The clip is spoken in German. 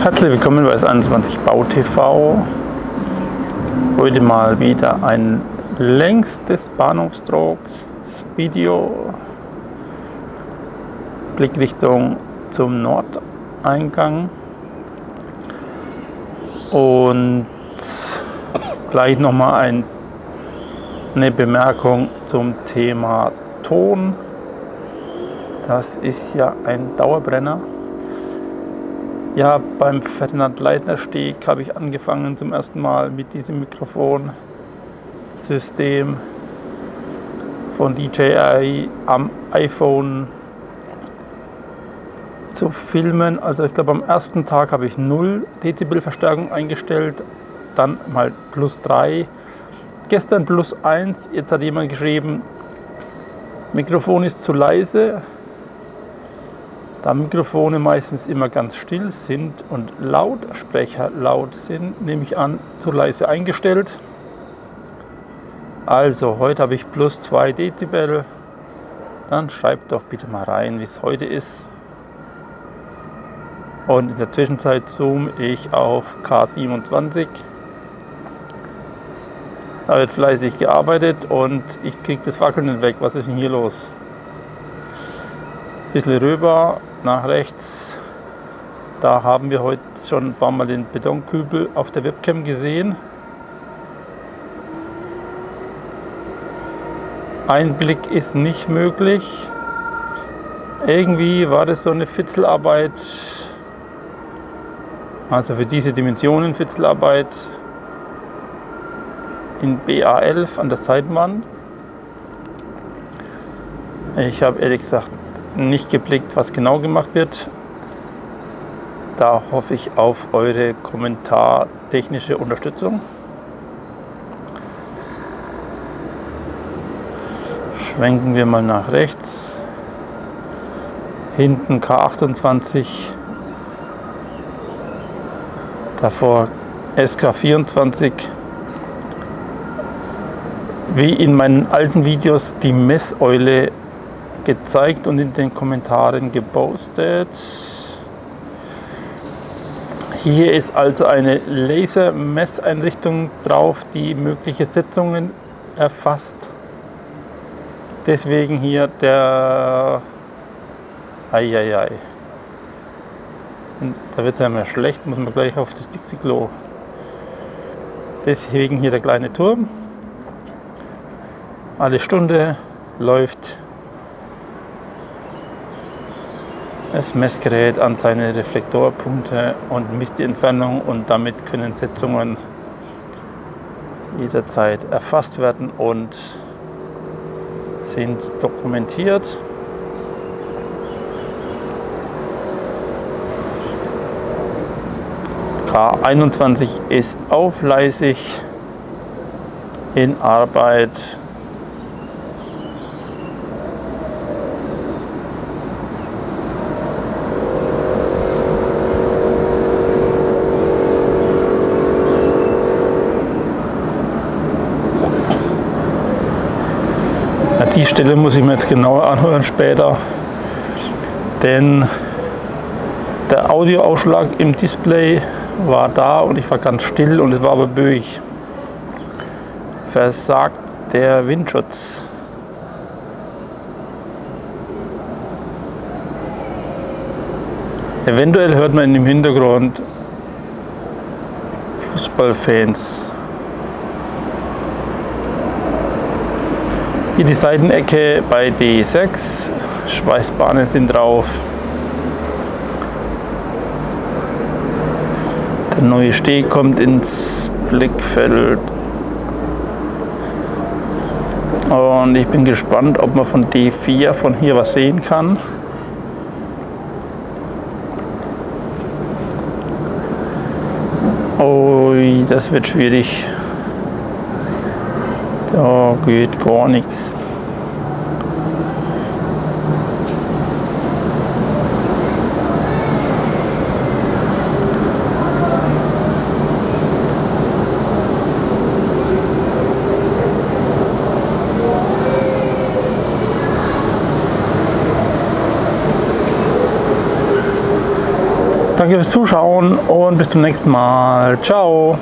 Herzlich willkommen bei S21 Bau TV. Heute mal wieder ein längstes Bahnhofstrogs Video. Blickrichtung zum Nordeingang. Und gleich nochmal ein, eine Bemerkung zum Thema Ton. Das ist ja ein Dauerbrenner. Ja, beim Ferdinand Leitner Steg habe ich angefangen zum ersten Mal mit diesem Mikrofonsystem von DJI am iPhone zu filmen. Also ich glaube am ersten Tag habe ich 0 Dezibel Verstärkung eingestellt, dann mal plus 3, gestern plus 1, jetzt hat jemand geschrieben, Mikrofon ist zu leise, da Mikrofone meistens immer ganz still sind und Lautsprecher laut sind, nehme ich an, zu leise eingestellt. Also, heute habe ich plus 2 Dezibel. Dann schreibt doch bitte mal rein, wie es heute ist. Und in der Zwischenzeit zoome ich auf K27. Da wird fleißig gearbeitet und ich kriege das Wackeln nicht weg. Was ist denn hier los? Bisschen rüber, nach rechts. Da haben wir heute schon ein paar Mal den Betonkübel auf der Webcam gesehen. Einblick ist nicht möglich. Irgendwie war das so eine Fitzelarbeit, also für diese Dimensionen Fitzelarbeit in BA11 an der Seitenwand. Ich habe ehrlich gesagt nicht geblickt, was genau gemacht wird. Da hoffe ich auf eure kommentartechnische Unterstützung. Schwenken wir mal nach rechts. Hinten K28. Davor SK24. Wie in meinen alten Videos die Messeule gezeigt und in den Kommentaren gepostet. Hier ist also eine Laser-Messeinrichtung drauf, die mögliche Setzungen erfasst. Deswegen hier der Eieiei. Da wird es ja mehr schlecht, muss man gleich auf das Dixie-Klo. Deswegen hier der kleine Turm. Alle Stunde läuft das Messgerät an seine Reflektorpunkte und misst die Entfernung und damit können Setzungen jederzeit erfasst werden und sind dokumentiert. K21 ist auch fleißig in Arbeit die Stelle muss ich mir jetzt genauer anhören später, denn der Audioausschlag im Display war da und ich war ganz still und es war aber böig. Versagt der Windschutz. Eventuell hört man im Hintergrund Fußballfans. Hier die Seitenecke bei D6, Schweißbahnen sind drauf. Der neue Steg kommt ins Blickfeld. Und ich bin gespannt, ob man von D4 von hier was sehen kann. Oh, das wird schwierig. Da geht gar nichts. Danke fürs Zuschauen und bis zum nächsten Mal. Ciao.